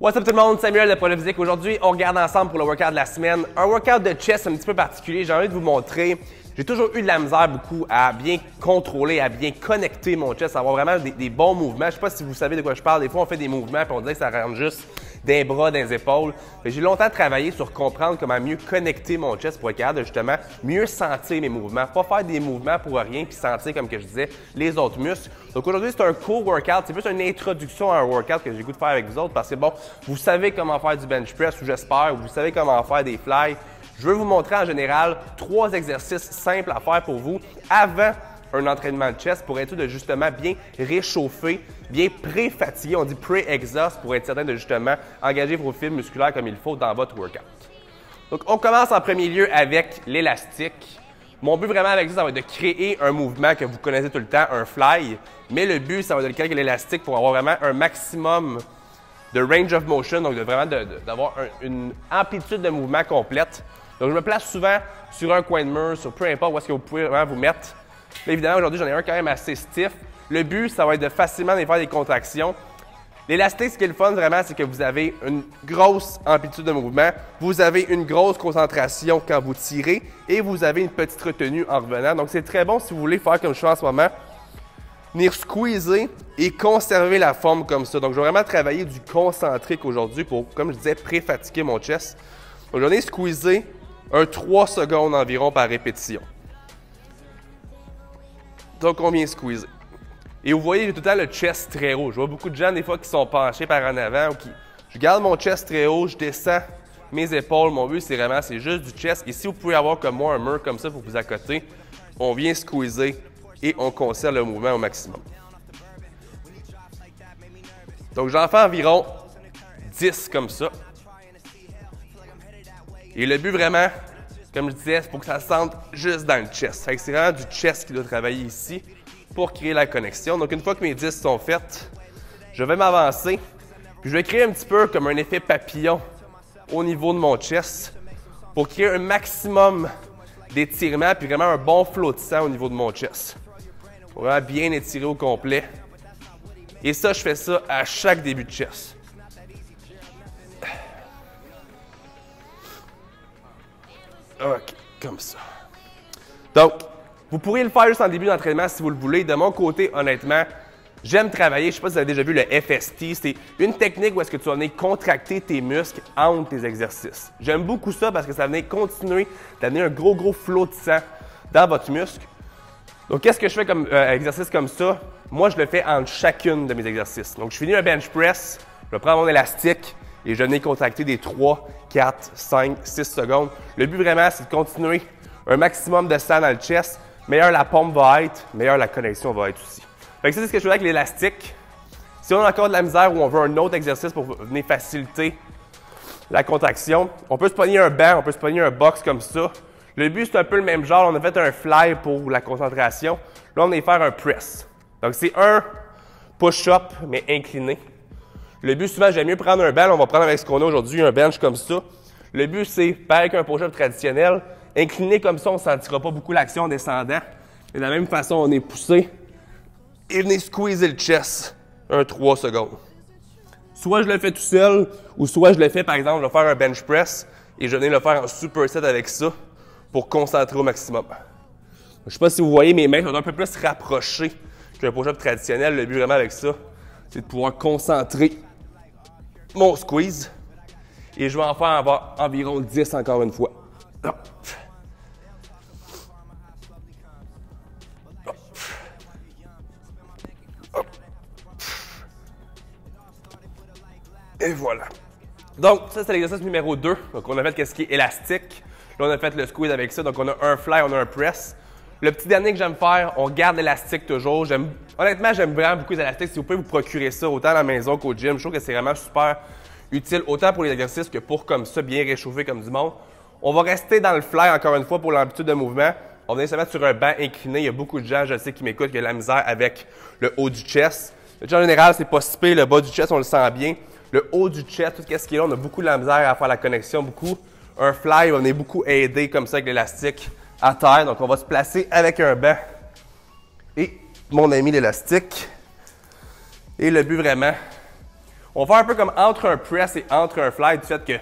What's up tout le monde, Samuel de Projet Physique. Aujourd'hui, on regarde ensemble pour le workout de la semaine. Un workout de chest un petit peu particulier. J'ai envie de vous montrer. J'ai toujours eu de la misère beaucoup à bien contrôler, à bien connecter mon chest, à avoir vraiment des, des bons mouvements. Je sais pas si vous savez de quoi je parle. Des fois, on fait des mouvements et on dirait que ça rentre juste d'un bras, des épaules. J'ai longtemps travaillé sur comprendre comment mieux connecter mon chest pour être capable de justement mieux sentir mes mouvements. Pas faire des mouvements pour rien puis sentir, comme que je disais, les autres muscles. Donc aujourd'hui, c'est un cool workout. C'est plus une introduction à un workout que j'ai goût de faire avec vous autres parce que bon, vous savez comment faire du bench press ou j'espère, vous savez comment faire des fly. Je veux vous montrer en général trois exercices simples à faire pour vous avant un entraînement de chest pour être de justement bien réchauffer, bien pré-fatiguer, on dit pré-exhaust pour être certain de justement engager vos fibres musculaires comme il faut dans votre workout. Donc on commence en premier lieu avec l'élastique. Mon but vraiment avec ça, ça va être de créer un mouvement que vous connaissez tout le temps, un fly, mais le but, ça va être de créer l'élastique pour avoir vraiment un maximum de range of motion, donc de vraiment d'avoir une amplitude de mouvement complète. Donc je me place souvent sur un coin de mur, sur peu importe où est-ce que vous pouvez vraiment vous mettre évidemment, aujourd'hui, j'en ai un quand même assez stiff. Le but, ça va être de facilement faire des contractions. L'élastique, ce qui est le fun vraiment, c'est que vous avez une grosse amplitude de mouvement, vous avez une grosse concentration quand vous tirez et vous avez une petite retenue en revenant. Donc, c'est très bon si vous voulez faire comme je fais en ce moment, venir squeezer et conserver la forme comme ça. Donc, je vais vraiment travailler du concentrique aujourd'hui pour, comme je disais, pré-fatiguer mon chest. Donc, j'en ai squeezé un 3 secondes environ par répétition. Donc, on vient squeezer. Et vous voyez, tout le temps le chest très haut. Je vois beaucoup de gens, des fois, qui sont penchés par en avant ou qui. Je garde mon chest très haut, je descends mes épaules. Mon but, c'est vraiment, c'est juste du chest. Et si vous pouvez avoir comme moi un mur comme ça pour vous accoter, on vient squeezer et on conserve le mouvement au maximum. Donc, j'en fais environ 10 comme ça. Et le but vraiment, comme je disais, c'est pour que ça sente juste dans le chest. c'est vraiment du chest qui doit travailler ici pour créer la connexion. Donc, une fois que mes 10 sont faites, je vais m'avancer. Puis, je vais créer un petit peu comme un effet papillon au niveau de mon chest pour créer un maximum d'étirement puis vraiment un bon flot au niveau de mon chest. Pour vraiment bien étirer au complet. Et ça, je fais ça à chaque début de chest. OK, comme ça. Donc, vous pourriez le faire juste en début d'entraînement si vous le voulez. De mon côté, honnêtement, j'aime travailler. Je ne sais pas si vous avez déjà vu le FST. C'est une technique où est-ce que tu vas venir contracter tes muscles entre tes exercices. J'aime beaucoup ça parce que ça va continuer d'amener un gros, gros flot de sang dans votre muscle. Donc, qu'est-ce que je fais comme euh, exercice comme ça? Moi, je le fais entre chacune de mes exercices. Donc, je finis un bench press, je prends mon élastique, et je n'ai contracté des 3, 4, 5, 6 secondes. Le but vraiment, c'est de continuer un maximum de sang dans le chest. Meilleur la pompe va être, meilleure la connexion va être aussi. Fait que ça, c'est ce que je fais avec l'élastique. Si on a encore de la misère ou on veut un autre exercice pour venir faciliter la contraction, on peut se pogner un banc, on peut se pogner un box comme ça. Le but, c'est un peu le même genre. On a fait un fly pour la concentration. Là, on est faire un press. Donc, c'est un push-up, mais incliné. Le but, souvent, j'aime mieux prendre un banc. On va prendre avec ce qu'on a aujourd'hui, un bench comme ça. Le but, c'est, pareil qu'un push-up traditionnel, incliné comme ça, on ne sentira pas beaucoup l'action en descendant. Et de la même façon, on est poussé. Et venez squeezer le chest un 3 secondes. Soit je le fais tout seul, ou soit je le fais, par exemple, je vais faire un bench press et je viens le faire en superset avec ça pour concentrer au maximum. Je ne sais pas si vous voyez, mes mains sont un peu plus rapprochées qu'un push-up traditionnel. Le but vraiment avec ça, c'est de pouvoir concentrer mon squeeze. Et je vais en faire environ 10 encore une fois. Et voilà. Donc, ça, c'est l'exercice numéro 2. Donc, on a fait ce qui est élastique. Là, on a fait le squeeze avec ça. Donc, on a un fly, on a un press. Le petit dernier que j'aime faire, on garde l'élastique toujours. Honnêtement, j'aime vraiment beaucoup les élastiques. Si vous pouvez vous procurer ça autant à la maison qu'au gym, je trouve que c'est vraiment super utile, autant pour les exercices que pour comme ça, bien réchauffer comme du monde. On va rester dans le fly encore une fois pour l'amplitude de mouvement. On vient se mettre sur un banc incliné. Il y a beaucoup de gens, je sais, qui m'écoutent, qui ont la misère avec le haut du chest. En général, c'est pas si Le bas du chest, on le sent bien. Le haut du chest, tout ce qui est là, on a beaucoup de la misère à faire la connexion, beaucoup. Un fly va venir beaucoup aider comme ça avec l'élastique à terre. Donc, on va se placer avec un banc et mon ami l'élastique. Et le but vraiment, on va faire un peu comme entre un press et entre un fly, du fait que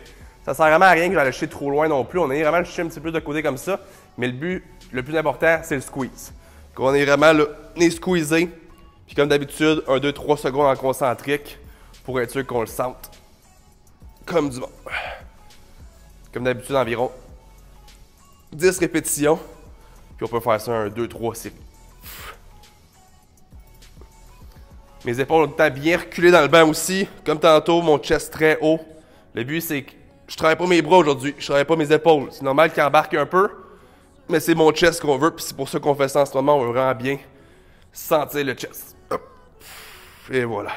ça sert vraiment à rien que j'aille le jeter trop loin non plus. On est vraiment le un petit peu de côté comme ça. Mais le but, le plus important, c'est le squeeze. Donc, on est vraiment là, nez squeezé. Puis comme d'habitude, 1, 2, 3 secondes en concentrique pour être sûr qu'on le sente comme du monde. Comme d'habitude, environ 10 répétitions. Puis on peut faire ça un 2, 3 séries. Mes épaules ont le temps bien reculées dans le banc aussi. Comme tantôt, mon chest très haut. Le but, c'est que je travaille pas mes bras aujourd'hui, je travaille pas mes épaules. C'est normal qu'ils embarquent un peu, mais c'est mon chest qu'on veut, puis c'est pour ça qu'on fait ça en ce moment. On veut vraiment bien sentir le chest. Et voilà.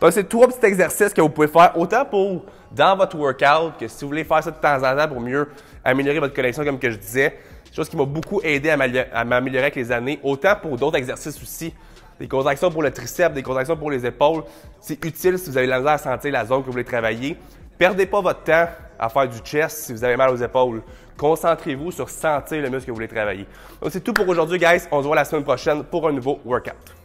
Donc, c'est trois petits exercices que vous pouvez faire, autant pour dans votre workout que si vous voulez faire ça de temps en temps pour mieux améliorer votre connexion, comme que je disais. Chose qui m'a beaucoup aidé à m'améliorer avec les années, autant pour d'autres exercices aussi. Des contractions pour le triceps, des contractions pour les épaules. C'est utile si vous avez la misère à sentir la zone que vous voulez travailler. Perdez pas votre temps à faire du chest si vous avez mal aux épaules. Concentrez-vous sur sentir le muscle que vous voulez travailler. Donc, c'est tout pour aujourd'hui, guys. On se voit la semaine prochaine pour un nouveau workout.